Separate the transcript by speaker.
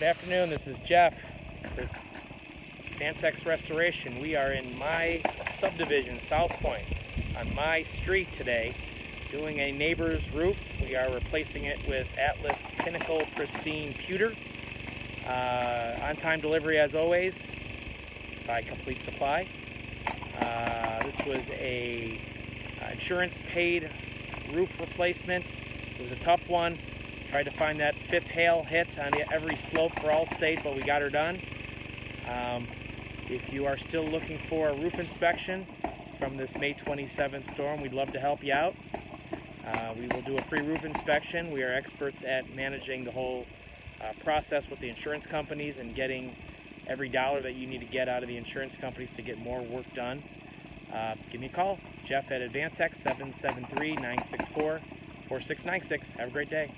Speaker 1: Good afternoon, this is Jeff with Advantex Restoration. We are in my subdivision, South Point, on my street today, doing a neighbor's roof. We are replacing it with Atlas Pinnacle Pristine Pewter. Uh, on-time delivery as always by Complete Supply. Uh, this was a uh, insurance paid roof replacement. It was a tough one. Tried to find that fifth hail hit on every slope for Allstate, but we got her done. Um, if you are still looking for a roof inspection from this May 27th storm, we'd love to help you out. Uh, we will do a free roof inspection. We are experts at managing the whole uh, process with the insurance companies and getting every dollar that you need to get out of the insurance companies to get more work done. Uh, give me a call, Jeff at Advantex, 773 964 4696. Have a great day.